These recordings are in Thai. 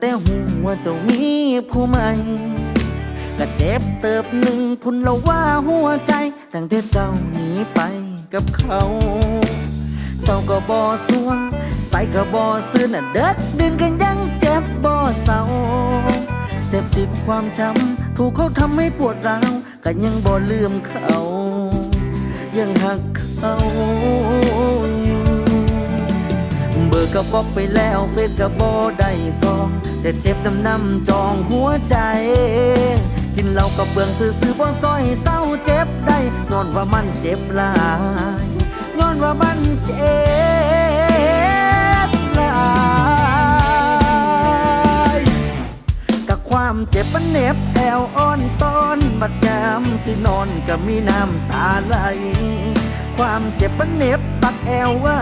แต่หูว่าเจ้ามีผู้ใหม่ก็เจ็บเติบหนึ่งพุ่นละว่าหัวใจ ตั้งแต่เจ้าหนีไปกับเขาเศร้าก็บ่สวง ใส่ก็บ่ซื้อน่ะเด็ดเดินกันยังเจ็บบ่เศร้าเสพติดความช้ำถูกเขาทำให้ปวดร้าวก็ยังบ่ลืมเขา ยังหักเขา เบอร์ก็บอกไปแล้วเฟซก็บอได้ซองแต่เจ็บน้ำน้ำจองหัวใจ กินเหล้ากับเบืองซื้อๆบ่ซอยเศร้าเจ็บได้ย้อนว่ามันเจ็บหลายย้อนว่ามันเจ็บหลายกับความเจ็บมันเน็บแอวอ่อนตอนบัดยามสินอนก็มีน้ำตาไหลความเจ็บมันเน็บ ปักแอวไว้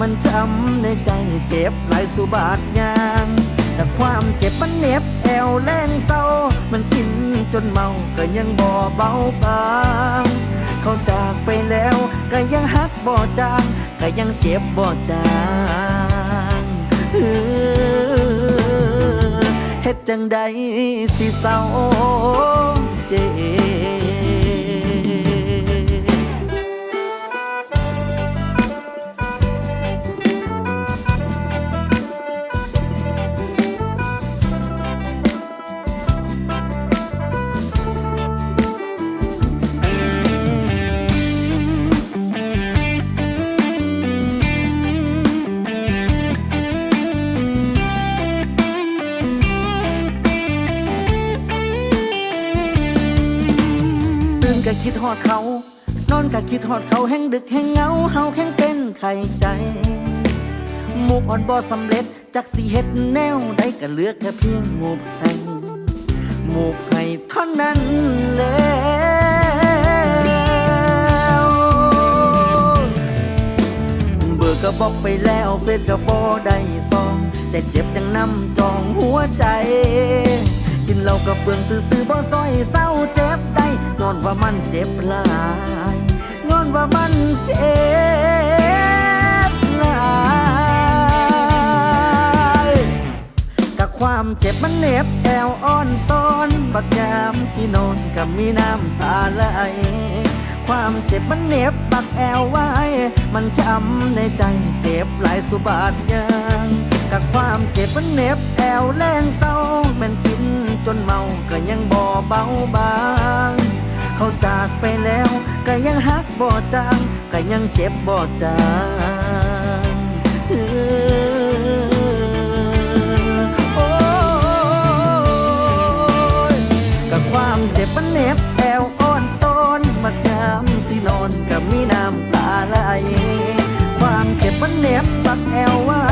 มันช้ำในใจเจ็บหลายสุบาทยาง แต่ความเจ็บมันเหน็บแอวแรงเศร้า มันกินจนเมาก็ยังบ่เบาบางเขาจากไปแล้วก็ยังฮักบ่จางก็ยังเจ็บบ่จางเออเฮ็ดจังใดสิเศร้า ก็คิดฮอดเขา นอนก็คิดฮอดเขาแห้งดึกแห้งเหงาเฮาแห้งเป็นไข่ใจมูบอ่อนบ่สำเร็จจักสิเฮ็ดแนวใดก็เหลือแค่เพียงมูบให้มูบให้เท่านั้นแล้วเบอร์ก็บอกไปแล้วเฟซก็บอได้ซอง แต่เจ็บยังนำจองหัวใจ กินเหล้ากับเบืองซื่อๆบ่ซอยเศร้าเจ็บได้ย้อนว่ามันเจ็บหลายย้อนว่ามันเจ็บหลายกับความเจ็บมันเหน็บแอวอ่อนตอนบัดยามสินอนกับมีน้ำตาไหลความเจ็บมันเหน็บปักแอวไว้ มันช้ำในใจเจ็บหลายสุบาทยางกับความเจ็บมันเหน็บแอวแรงเศร้ามันกิน จนเมาก็ยังบ่เบาบาง เขาจากไปแล้วก็ยังฮักบ่จางก็ยังเจ็บบ่จางโอ้ยกับความเจ็บมันเน็บแอวอ่อนตอนมัดยามสินอนกับมีน้ำตาไหลความเจ็บมันเน็บปักแอวไว้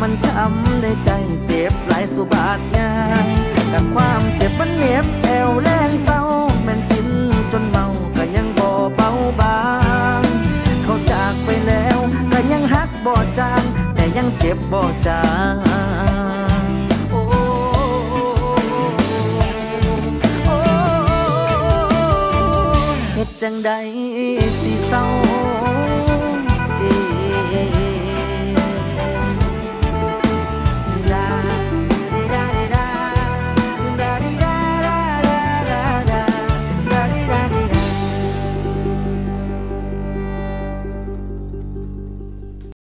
มันช้ำในใจเจ็บหลายสุบาทยาง กับความเจ็บมันเหน็บแอวแรงเศร้าแมันกินจนเมาก็ยังบ่เบาบางเขาจากไปแล้วก็ยังฮักบ่จางแต่ยังเจ็บบ่จางโอ้โอ้เฮ็ดจังใดสิเศร้า